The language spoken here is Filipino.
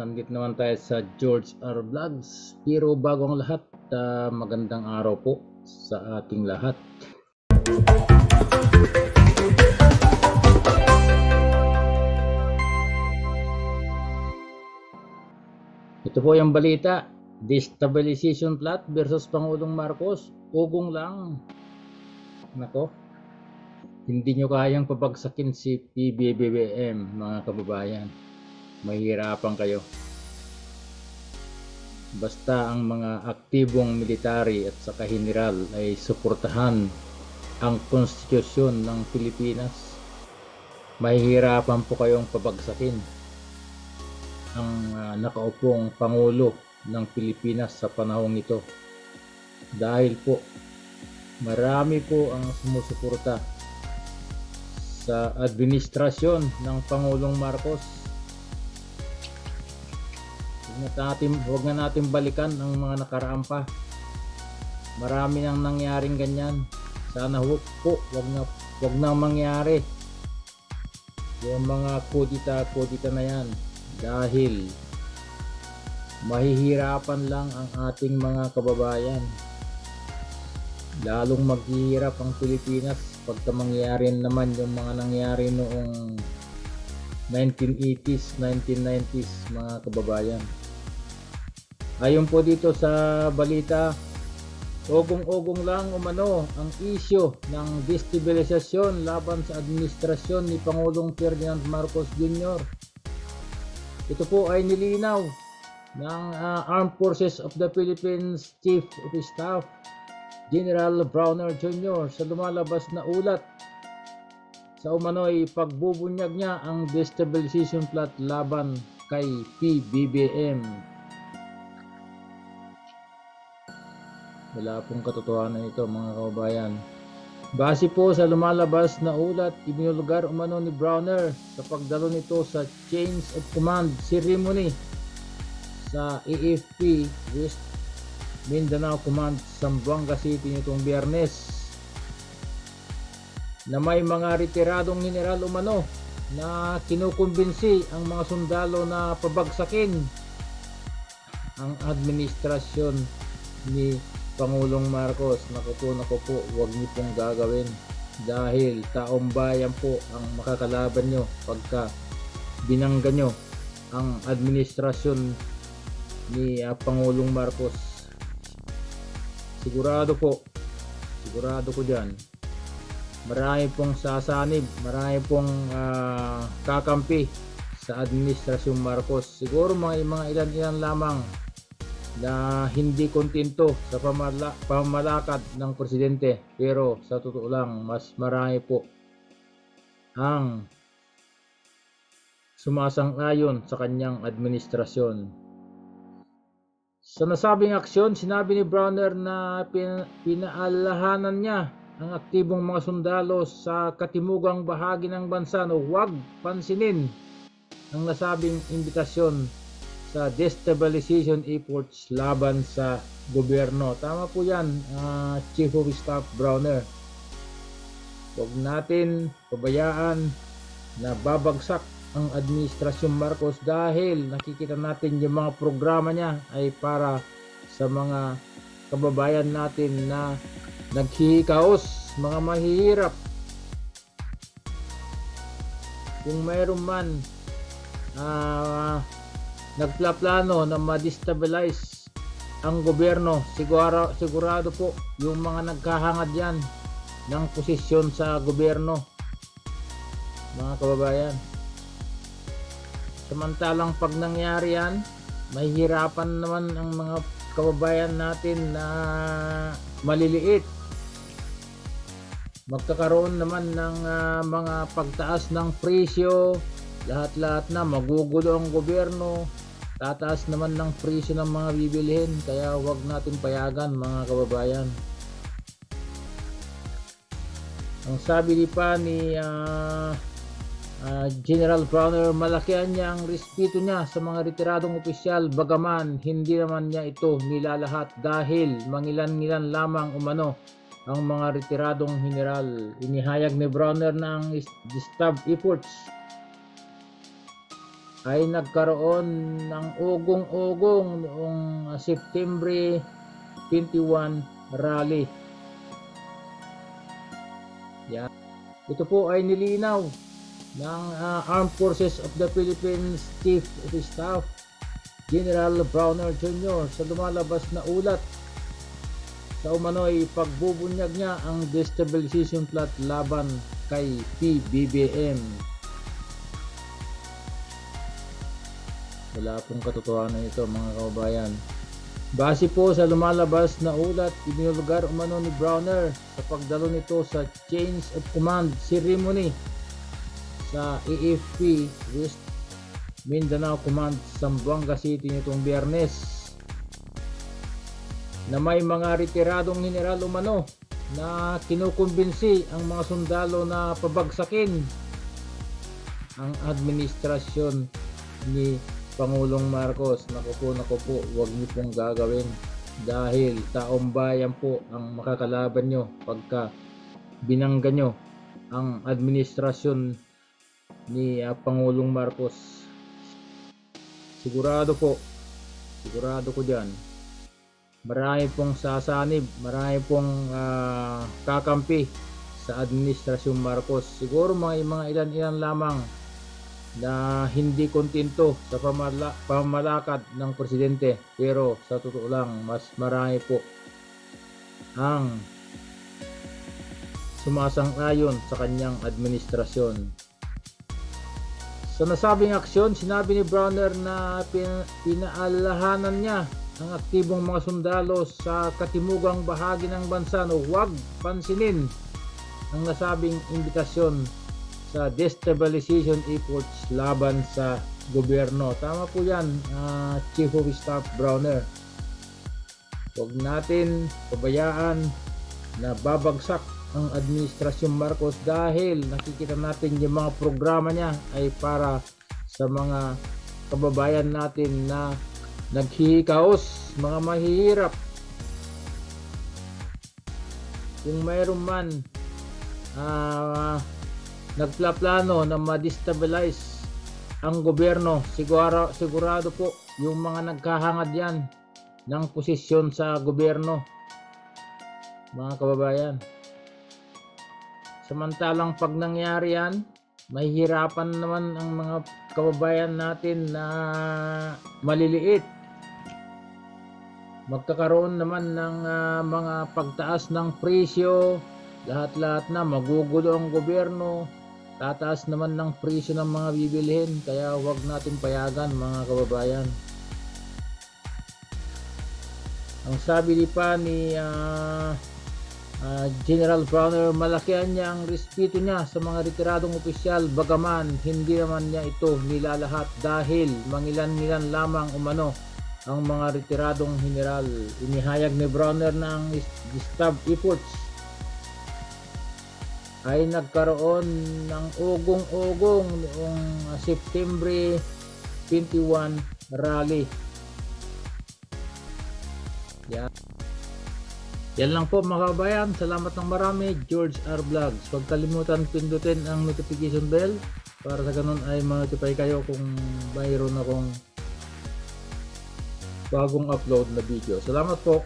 Nandito naman tayo sa George R. Vlogs. Pero bago ang lahat, ah, magandang araw po sa ating lahat. Ito po yung balita. Destabilization plot versus Pangulong Marcos. Ugong lang. Nako. Hindi nyo kayang pabagsakin si PBBM, mga kababayan. Mahirapan kayo. Basta ang mga aktibong military at saka general ay suportahan ang konstitusyon ng Pilipinas. Mahihirapan po kayong pabagsakin ang ah, nakaupong Pangulo ng Pilipinas sa panahong ito. Dahil po, marami po ang sumusuporta sa administrasyon ng Pangulong Marcos. Huwag na natin, huwag na natin balikan ang mga nakaraan pa. Marami nang nangyaring ganyan. Sana huwag po, huwag na, huwag na mangyari. Yung mga kudita-kudita na yan. Dahil mahihirapan lang ang ating mga kababayan. Lalong maghihirap ang Pilipinas pagka mangyari naman yung mga nangyari noong 1980s, 1990s mga kababayan. Ayon po dito sa balita, ogong-ogong lang umano ang isyo ng destabilisasyon laban sa administrasyon ni Pangulong Ferdinand Marcos Jr. Ito po ay nilinaw ng ah, Armed Forces of the Philippines Chief of Staff General Browner Jr. sa lumalabas na ulat sa umano'y pagbubunyag niya ang destabilization plot laban kay PBBM. Wala pong katotohanan ito mga kababayan. Base po sa lumalabas na ulat, ibinulugar umano ni Browner sa pagdalo nito sa Change of Command Ceremony sa AFP West Mindanao Command Zamboanga City nitong biyernes na may mga retiradong general umano na kinukumbinsi ang mga sundalo na pabagsakin ang administrasyon ni Pangulong Marcos. Naku po, naku po, huwag niyo pong gagawin dahil taong bayan po ang makakalaban nyo pagka binangga nyo ang administrasyon ni ah, Pangulong Marcos. Sigurado po, sigurado ko dyan, marami pong sasanib, marami pong ah, kakampi sa administrasyon Marcos. Siguro mga, mga ilan-ilan lamang na hindi kontento sa pamala, pamalakad ng presidente. Pero sa totoo lang, mas marami po ang sumasang-ayon sa kanyang administrasyon. Sa nasabing aksyon, sinabi ni Browner na pin- pinaalahanan niya ang aktibong mga sundalo sa katimugang bahagi ng bansa na huwag pansinin ang nasabing imbitasyon sa destabilization efforts laban sa gobyerno. Tama po yan, ah, Chief of Staff Browner. Huwag natin pabayaan na babagsak ang administrasyon Marcos dahil nakikita natin yung mga programa niya ay para sa mga kababayan natin na naghihikaos, mga mahihirap. Kung mayroon man ah, nagplaplano na ma-destabilize ang gobyerno, siguro, sigurado po yung mga nagkahangad yan ng posisyon sa gobyerno mga kababayan. Samantalang pag nangyari yan mahihirapan naman ang mga kababayan natin na maliliit. Magkakaroon naman ng ah, mga pagtaas ng presyo lahat-lahat na magugulo ang gobyerno tataas naman ng presyo ng mga bibilihin kaya wag natin payagan mga kababayan. Ang sabi pa ni ah, ah, General Browner malakihan niya ang respeto niya sa mga retiradong opisyal bagaman hindi naman niya ito nilalahat dahil mangilan-ngilan lamang umano ang mga retiradong general. Inihayag ni Browner na ang is- stab efforts ay nagkaroon ng ugong-ugong noong September 21 rally. Yan. Ito po ay nilinaw ng ah, Armed Forces of the Philippines Chief of Staff General Browner Jr. sa lumalabas na ulat sa umano'y pagbubunyag niya ang destabilization plot laban kay PBBM. Wala pong katotohanan ito mga kababayan. Base po sa lumalabas na ulat, ibinulugar umano ni Browner sa pagdalo nito sa Change of Command Ceremony sa AFP West Mindanao Command Zamboanga City nitong biyernes na may mga retiradong general umano na kinukumbinsi ang mga sundalo na pabagsakin ang administrasyon ni Pangulong Marcos. Naku po, naku po, huwag niyo pong gagawin dahil taong bayan po ang makakalaban nyo pagka binangga nyo ang administrasyon ni ah, Pangulong Marcos. Sigurado po, sigurado ko dyan, marami pong sasanib, marami pong ah, kakampi sa administrasyon Marcos. Siguro mga, mga ilan-ilan lamang na hindi kontento sa pamala, pamalakad ng presidente. Pero sa totoo lang, mas marami po ang sumasang-ayon sa kanyang administrasyon. Sa nasabing aksyon, sinabi ni Browner na pin- pinaalahanan niya ang aktibong mga sundalo sa katimugang bahagi ng bansa na huwag pansinin ang nasabing imbitasyon sa destabilization efforts laban sa gobyerno. Tama po yan, ah, Chief of Staff Browner. Huwag natin pabayaan na babagsak ang administrasyon Marcos dahil nakikita natin yung mga programa niya ay para sa mga kababayan natin na naghihikaos, mga mahihirap. Kung mayroon man ah nagplaplano na ma-destabilize ang gobyerno, siguro, sigurado po yung mga nagkahangad yan ng posisyon sa gobyerno mga kababayan. Samantalang pag nangyari yan, mahihirapan naman ang mga kababayan natin na maliliit. Magkakaroon naman ng ah, mga pagtaas ng presyo, lahat-lahat na magugulo ang gobyerno, tataas naman ng presyo ng mga bibilihin, kaya huwag natin payagan mga kababayan. Ang sabi di pa ni ah, ah, General Browner, malakihan niya ang respeto niya sa mga retiradong opisyal bagaman hindi naman niya ito nilalahat dahil mangilan-ngilan lamang umano ang mga retiradong general. Inihayag ni Browner na ang is- distab efforts ay nagkaroon ng ugong-ugong noong September 21 rally. Yan. Yan lang po mga kabayan. Salamat ng marami. George R. Vlogs. Huwag kalimutan pindutin ang notification bell para sa ganun ay ma-notify kayo kung mayroon akong bagong upload na video. Salamat po.